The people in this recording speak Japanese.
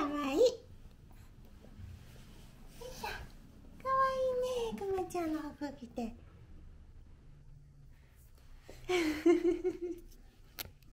かわい。いかわいいねくまちゃんの服着て。